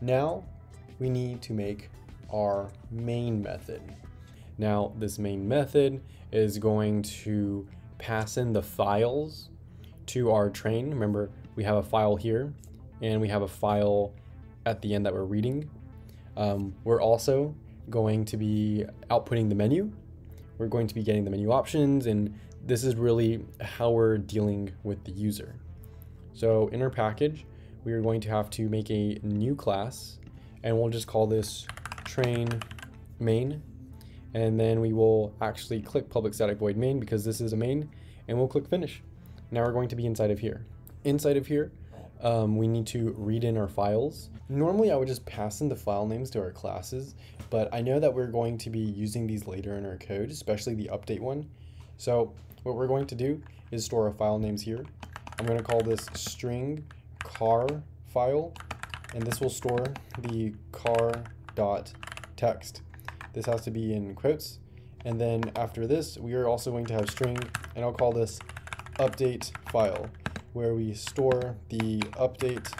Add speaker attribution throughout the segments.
Speaker 1: Now we need to make our main method. Now this main method is going to pass in the files to our train. Remember, we have a file here and we have a file at the end that we're reading. Um, we're also going to be outputting the menu. We're going to be getting the menu options and this is really how we're dealing with the user. So in our package, we are going to have to make a new class and we'll just call this train main. And then we will actually click public static void main because this is a main and we'll click finish. Now we're going to be inside of here. Inside of here, um, we need to read in our files. Normally I would just pass in the file names to our classes, but I know that we're going to be using these later in our code, especially the update one. So what we're going to do is store our file names here. I'm going to call this string car file, and this will store the car dot text. This has to be in quotes. And then after this, we are also going to have string, and I'll call this update file, where we store the update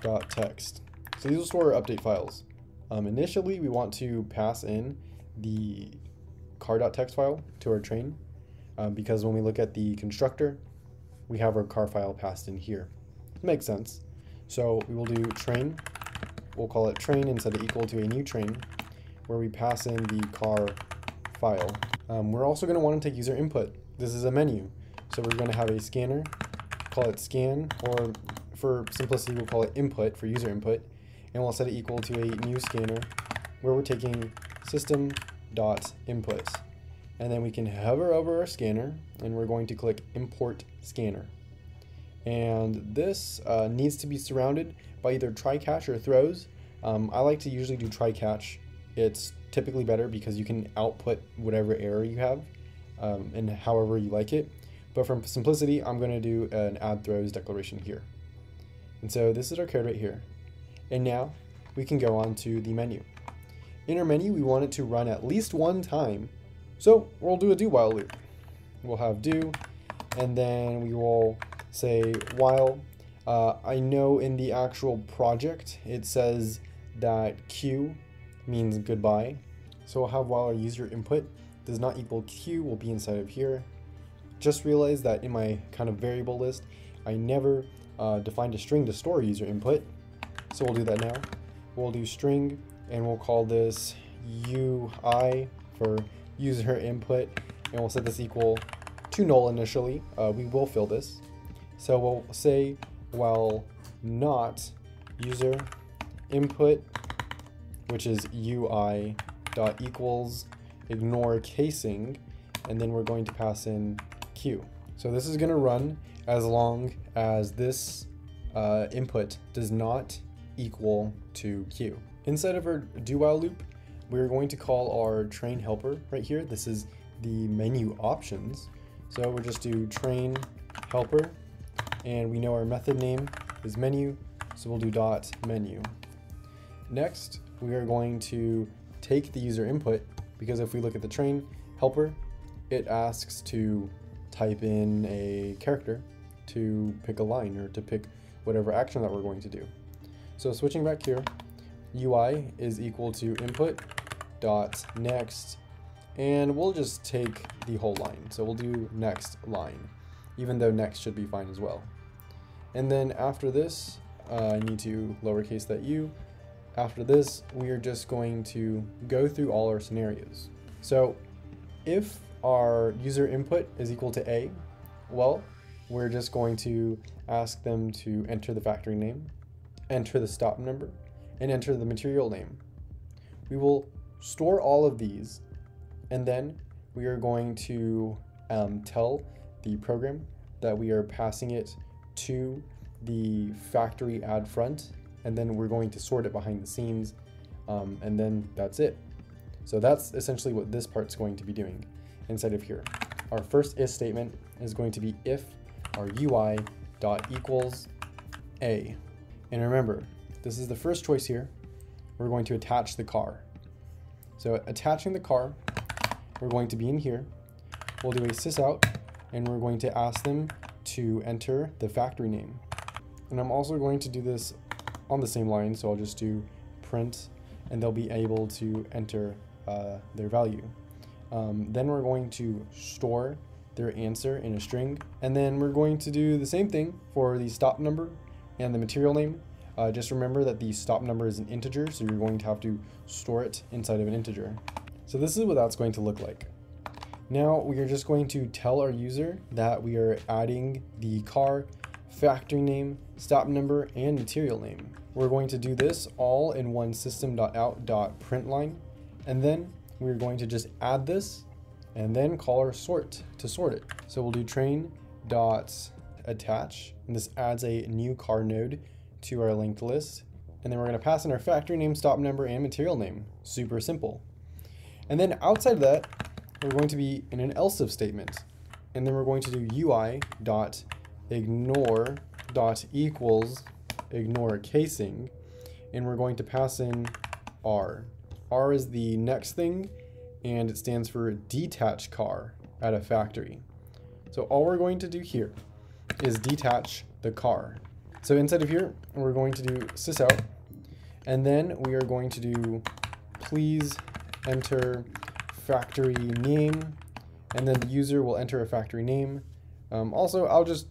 Speaker 1: dot text. So these will store our update files. Um, initially, we want to pass in the car.txt file to our train um, because when we look at the constructor, we have our car file passed in here. Makes sense. So we will do train, we'll call it train instead of equal to a new train, where we pass in the car file. Um, we're also going to want to take user input. This is a menu. So we're going to have a scanner, call it scan, or for simplicity, we'll call it input for user input, and we'll set it equal to a new scanner where we're taking system dot input and then we can hover over our scanner and we're going to click import scanner and this uh, needs to be surrounded by either try catch or throws. Um, I like to usually do try catch it's typically better because you can output whatever error you have um, and however you like it. But for simplicity I'm going to do an add throws declaration here. And so this is our code right here. And now we can go on to the menu. In our menu we want it to run at least one time. So we'll do a do while loop. We'll have do, and then we will say while. Uh, I know in the actual project it says that q means goodbye. So we'll have while our user input does not equal q will be inside of here. Just realized that in my kind of variable list, I never uh, defined a string to store user input. So we'll do that now. We'll do string and we'll call this UI for user input, and we'll set this equal to null initially. Uh, we will fill this. So we'll say while not user input, which is UI dot equals ignore casing, and then we're going to pass in Q. So this is going to run as long as this uh, input does not equal to Q. Inside of our do while loop, we're going to call our train helper right here. This is the menu options. So we'll just do train helper and we know our method name is menu. So we'll do dot menu. Next, we are going to take the user input because if we look at the train helper, it asks to type in a character to pick a line or to pick whatever action that we're going to do. So switching back here, UI is equal to input dot next, and we'll just take the whole line. So we'll do next line, even though next should be fine as well. And then after this, uh, I need to lowercase that u. After this, we are just going to go through all our scenarios. So if our user input is equal to a, well, we're just going to ask them to enter the factory name, enter the stop number, and enter the material name. We will store all of these, and then we are going to um, tell the program that we are passing it to the factory ad front, and then we're going to sort it behind the scenes, um, and then that's it. So that's essentially what this part's going to be doing inside of here. Our first if statement is going to be if our UI dot equals a. And remember, this is the first choice here. We're going to attach the car. So attaching the car, we're going to be in here. We'll do a sysout, and we're going to ask them to enter the factory name. And I'm also going to do this on the same line, so I'll just do print and they'll be able to enter uh, their value. Um, then we're going to store their answer in a string. And then we're going to do the same thing for the stop number and the material name. Uh, just remember that the stop number is an integer, so you're going to have to store it inside of an integer. So this is what that's going to look like. Now we are just going to tell our user that we are adding the car, factory name, stop number, and material name. We're going to do this all in one system.out.println, and then we're going to just add this and then call our sort to sort it. So we'll do train dot attach, and this adds a new car node to our linked list. And then we're going to pass in our factory name, stop number, and material name. Super simple. And then outside of that, we're going to be in an else if statement. And then we're going to do UI dot ignore dot equals ignore casing. And we're going to pass in R. R is the next thing and it stands for detach car at a factory. So all we're going to do here is detach the car. So inside of here, we're going to do sysout, and then we are going to do please enter factory name, and then the user will enter a factory name. Um, also, I'll just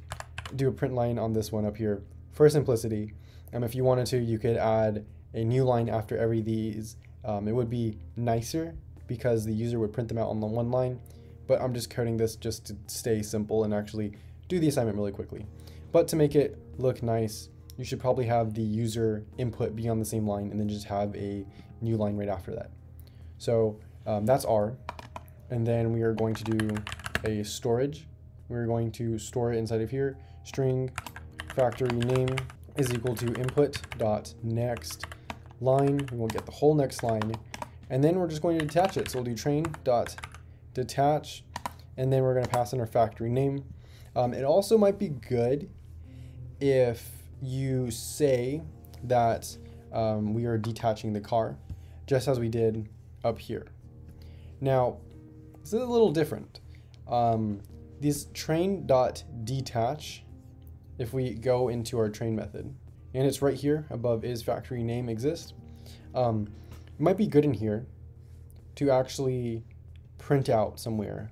Speaker 1: do a print line on this one up here for simplicity. Um, if you wanted to, you could add a new line after every these. Um, it would be nicer because the user would print them out on the one line, but I'm just coding this just to stay simple and actually do the assignment really quickly. But to make it look nice, you should probably have the user input be on the same line and then just have a new line right after that. So um, that's R. And then we are going to do a storage. We're going to store it inside of here. String factory name is equal to input dot next line. We will get the whole next line and then we're just going to detach it. So we'll do train dot detach, and then we're going to pass in our factory name. Um, it also might be good if you say that um, we are detaching the car, just as we did up here. Now, this is a little different. Um, dot detach, if we go into our train method, and it's right here above is factory name exist. Um, it might be good in here to actually print out somewhere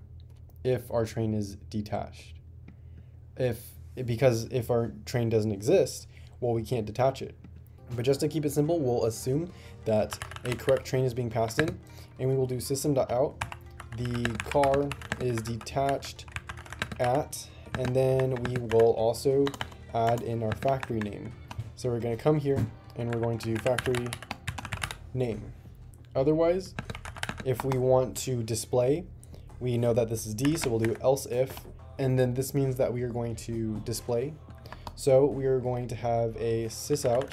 Speaker 1: if our train is detached. If because if our train doesn't exist, well, we can't detach it. But just to keep it simple, we'll assume that a correct train is being passed in, and we will do system.out. The car is detached at, and then we will also add in our factory name. So we're going to come here, and we're going to factory name. Otherwise, if we want to display, we know that this is D, so we'll do else if, and then this means that we are going to display. So we are going to have a sysout,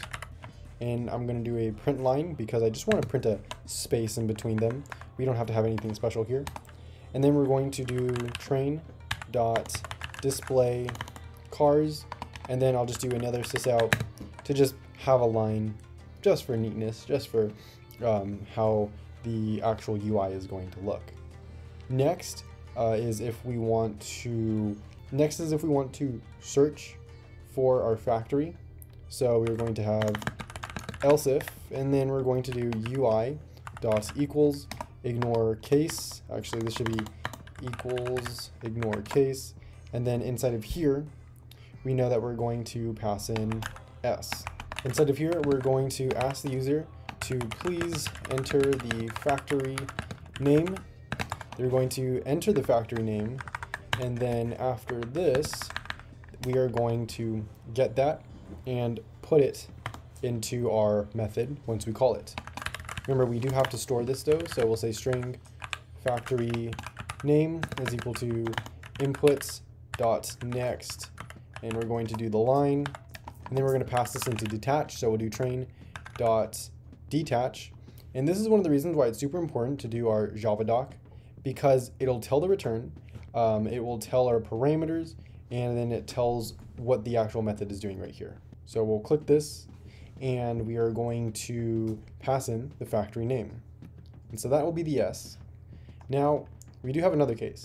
Speaker 1: and I'm going to do a print line because I just want to print a space in between them. We don't have to have anything special here. And then we're going to do train dot display cars, and then I'll just do another sysout to just have a line just for neatness, just for um, how the actual UI is going to look. Next uh, is if we want to, next is if we want to search for our factory. So we're going to have else if, and then we're going to do UI dot equals ignore case. Actually, this should be equals ignore case. And then inside of here, we know that we're going to pass in s. Inside of here, we're going to ask the user to please enter the factory name. They're going to enter the factory name, and then after this, we are going to get that and put it into our method once we call it. Remember, we do have to store this though, so we'll say string factory name is equal to inputs dot next, and we're going to do the line, and then we're going to pass this into detach, so we'll do train dot detach. And this is one of the reasons why it's super important to do our Java doc because it'll tell the return, um, it will tell our parameters, and then it tells what the actual method is doing right here. So we'll click this and we are going to pass in the factory name. And so that will be the S. Now, we do have another case.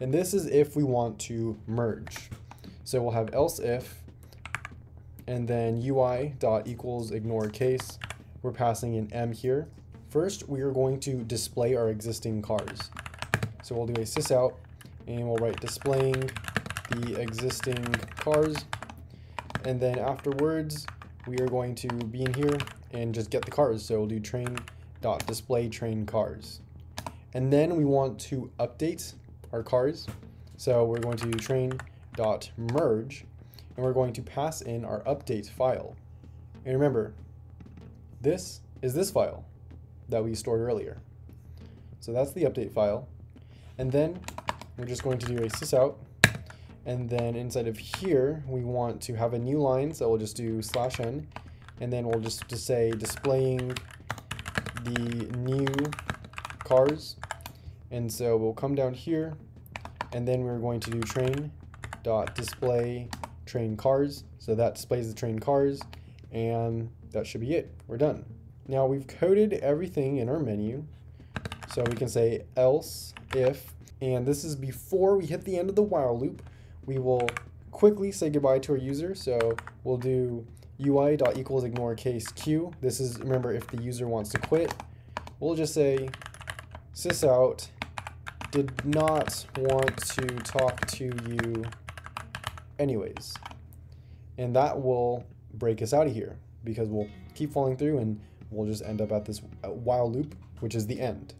Speaker 1: And this is if we want to merge. So we'll have else if, and then UI dot equals ignore case, we're passing in M here. First, we are going to display our existing cars. So we'll do a sysout and we'll write displaying the existing cars. And then afterwards, we are going to be in here and just get the cars. So we'll do train dot display train cars. And then we want to update our cars. So we're going to do train dot merge and we're going to pass in our update file. And remember, this is this file that we stored earlier. So that's the update file. And then we're just going to do a sysout. And then inside of here, we want to have a new line. So we'll just do slash n. And then we'll just, say displaying the new cars. And so we'll come down here. And then we're going to do train dot display train cars. So that displays the train cars. And that should be it. We're done. Now we've coded everything in our menu. So we can say else if, and this is before we hit the end of the while loop, we will quickly say goodbye to our user. So we'll do UI dot equals ignore case q. This is, remember, if the user wants to quit. We'll just say sysout did not want to talk to you anyways. And that will break us out of here because we'll keep falling through and we'll just end up at this while loop, which is the end.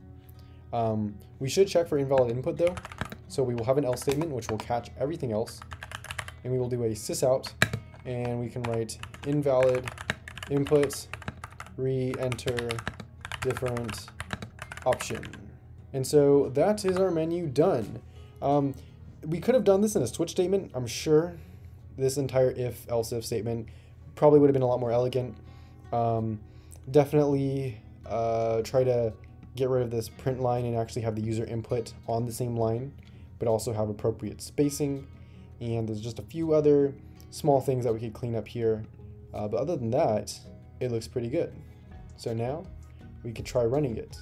Speaker 1: Um, we should check for invalid input though. So we will have an else statement, which will catch everything else. And we will do a sysout, and we can write invalid input, re-enter different option. And so that is our menu done. Um, we could have done this in a switch statement, I'm sure. This entire if, else if statement probably would have been a lot more elegant. Um, definitely uh, try to get rid of this print line and actually have the user input on the same line, but also have appropriate spacing. And there's just a few other small things that we could clean up here. Uh, but other than that, it looks pretty good. So now we could try running it.